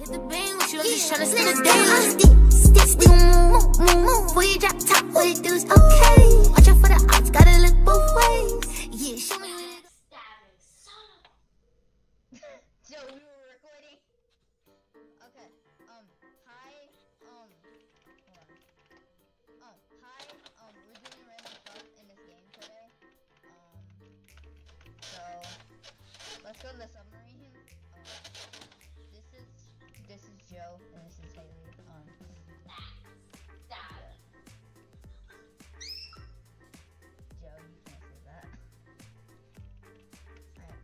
Hit the bang with you, I'm just tryna. Stick, stick, move, move, move. You drop top, okay. Watch out for the odds, gotta look both ways. Yeah, show me we were recording. Okay. Um. Hi. Um. Oh. Hi. Um. We're doing random stuff in this game today. Um. So let's go to the submarine. Um. Joe and this is Haley. Um. Joe, you can't say that. Alright.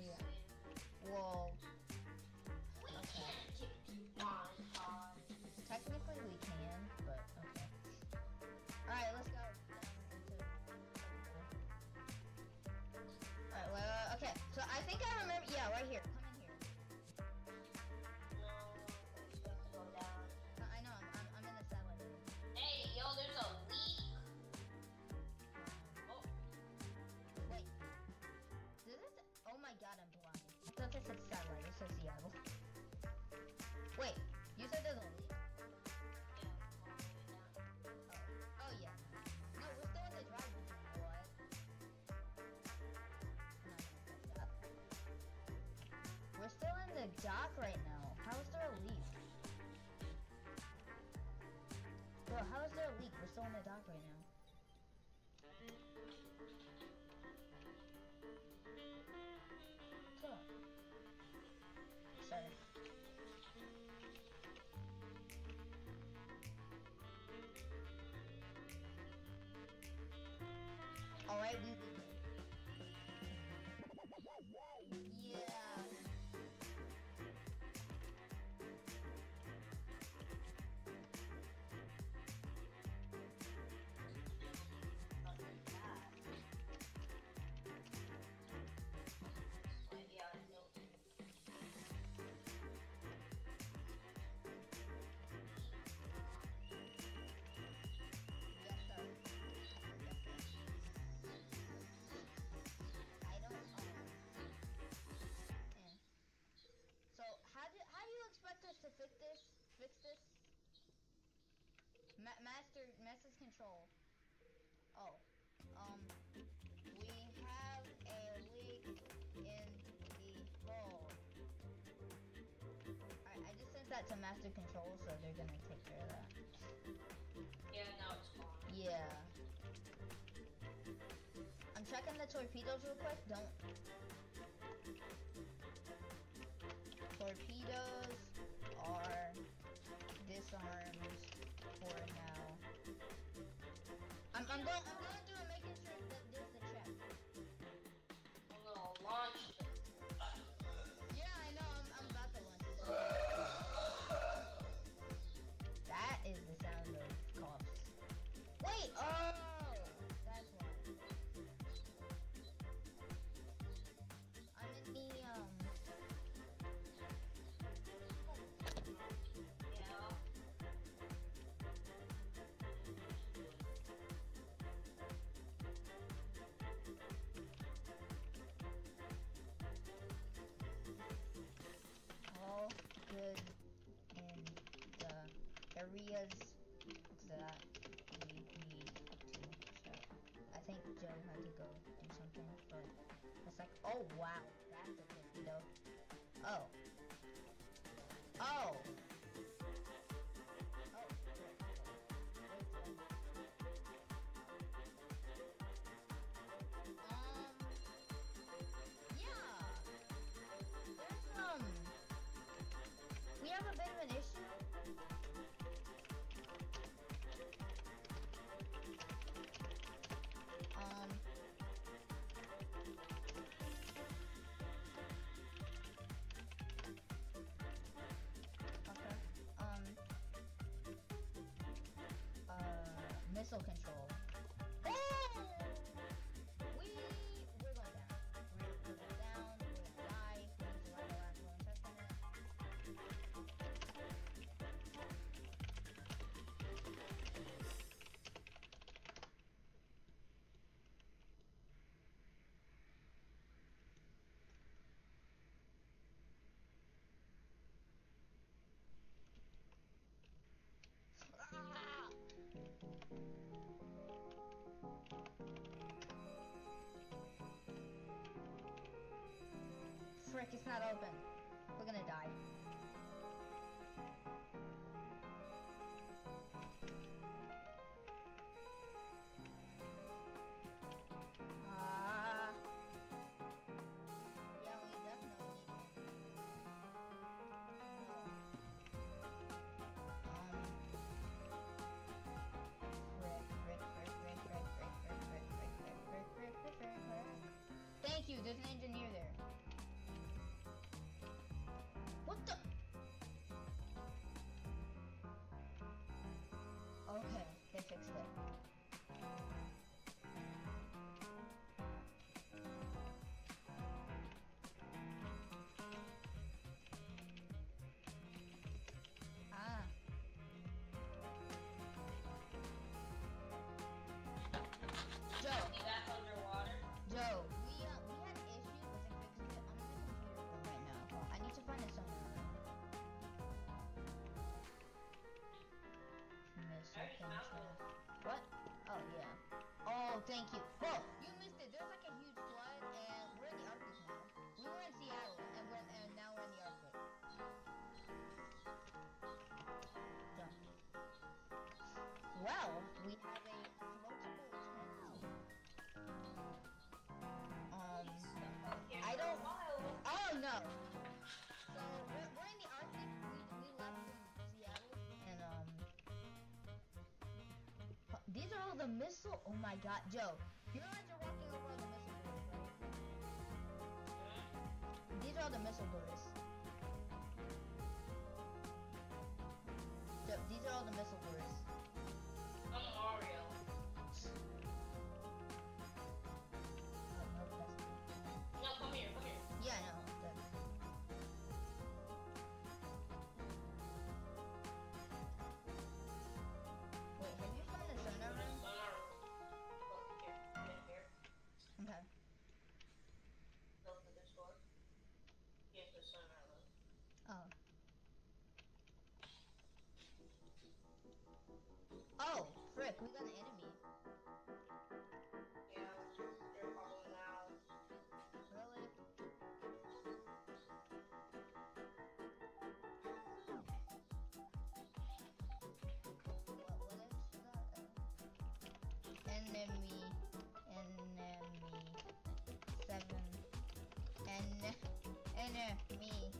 Yeah. Whoa. Okay. Technically we can, but okay. Alright, let's go. Alright, well, okay. So I think I remember. Yeah, right here. Satellite. Seattle. Wait. You said there's leak? Oh. Oh yeah. No, we're still in the driver's. What? We're still in the dock right now. How is there a leak? Bro, how is there a leak? We're still in the dock right now. Alright. Ma- master master's control. Oh, um, we have a leak in the hull. I I just sent that to master control, so they're gonna take care of that. Yeah. No it's fine. Yeah. I'm checking the torpedoes real quick. Don't. For now. I'm, I'm going. I'm going through and making sure that there's the check. Yeah, I know. I'm, I'm about to launch. That is the sound of coughs. Wait. Oh, good in the areas that we need to check. I think Joe had to go do something, but it's like, oh wow, finish. Um. Okay. Um. Uh, missile control. Frick, it's not open. We're gonna die. Ah. Um. Thank you, there's an engineer thank you. Whoa, you missed it. There's like a huge flood, and we're in the Arctic now. We were in Seattle, and we're and now we're in the Arctic. Done. Well, we have a floatable. Um, I don't. Oh no. Are the missile. Oh my God, Joe, you realize you're walking over the missile? These are the missile doors. Joe, these are all the missile doors. like, we got an enemy. enemy, enemy, seven, en enemy,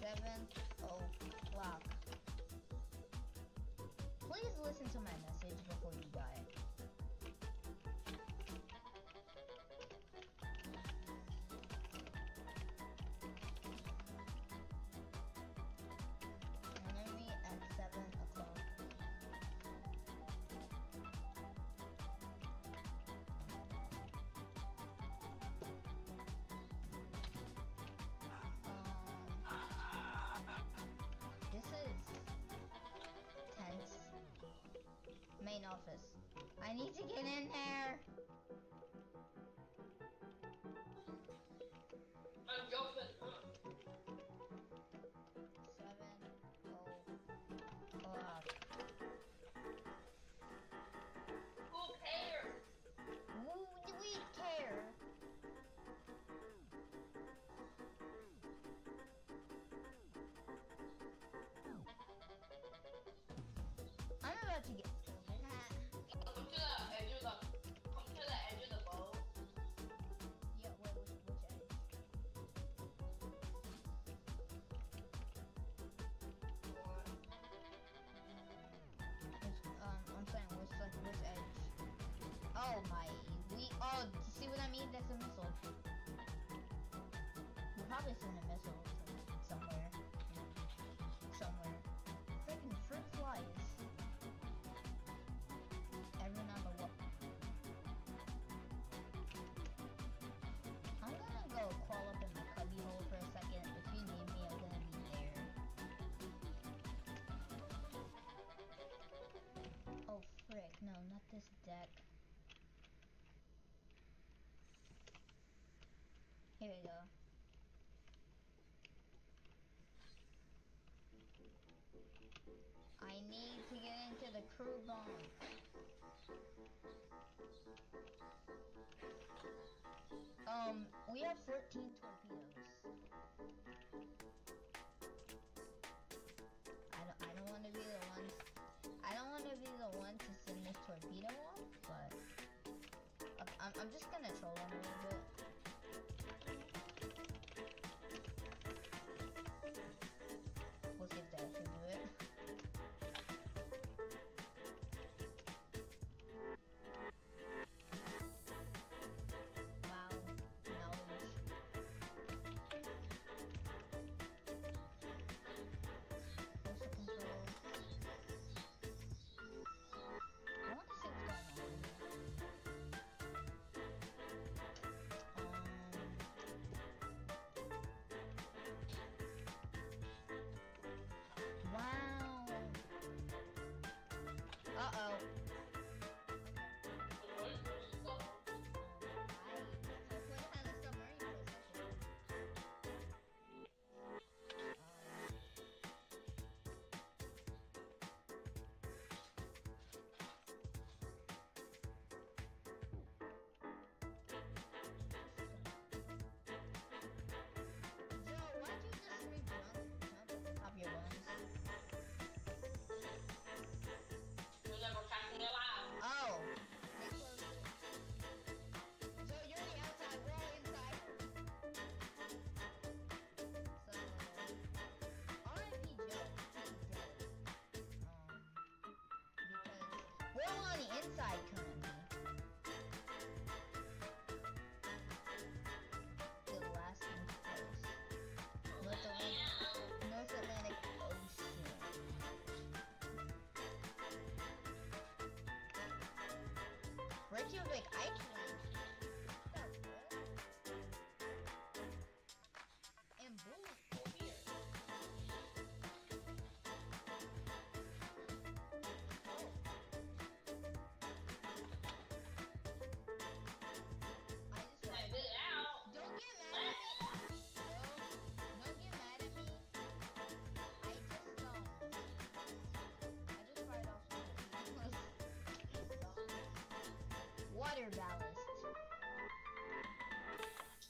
seven oh, o'clock. Please listen to my message before you die. in air. Probably seen a missile somewhere. Somewhere. Freaking fruit flies. Everyone on the wall. I'm gonna go crawl up in the cubby hole for a second. If you need me, I'm gonna be there. Oh frick, no, not this deck. Here we go. I need to get into the crew bomb. Um, we have 14 torpedoes. I don't, I don't want to be the one, I don't want to be the one to send this torpedo off, but I'm, I'm just gonna troll him a little bit. Uh-oh. inside cone. The last place. North Atlantic, North Atlantic Ocean. Reykjavik ballast.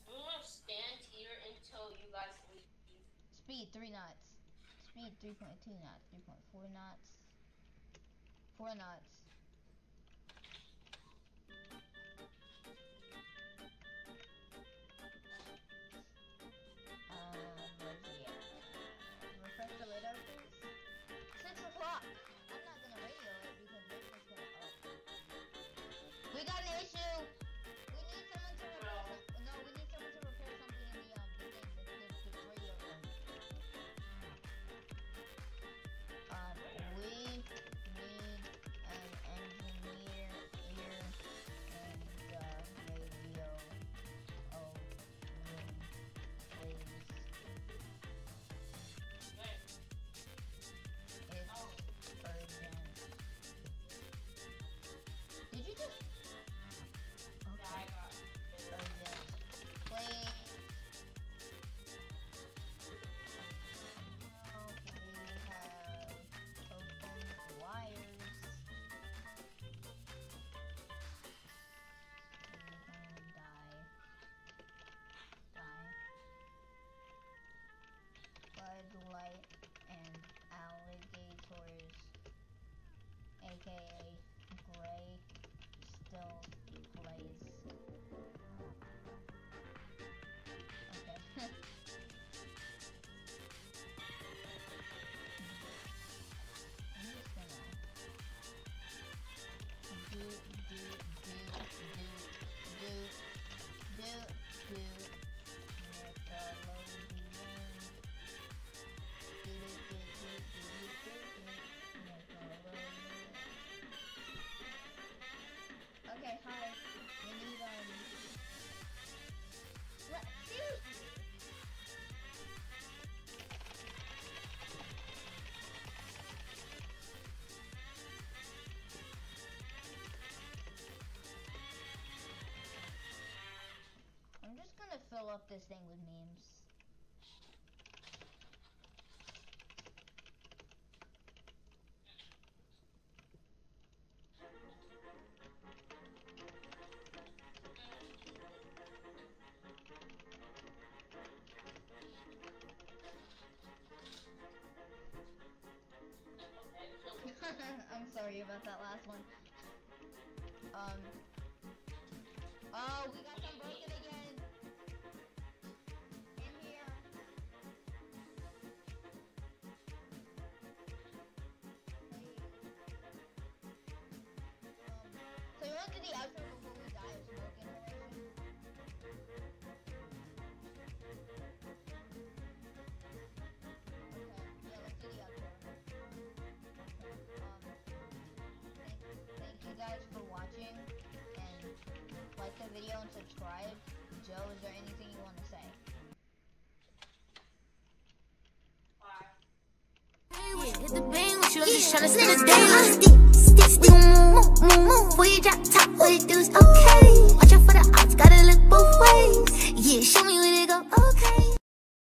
I'm gonna stand here until you guys leave. Speed, 3 knots. Speed, 3.2 knots. 3.4 knots. 4 knots. aka such thing with memes. I'm sorry about that last one. Um. Oh, we got. the video and subscribe. Joe, is there anything you want to say? Stick, stick, stick, okay Watch out for the odds, gotta look both ways Yeah, show me where to go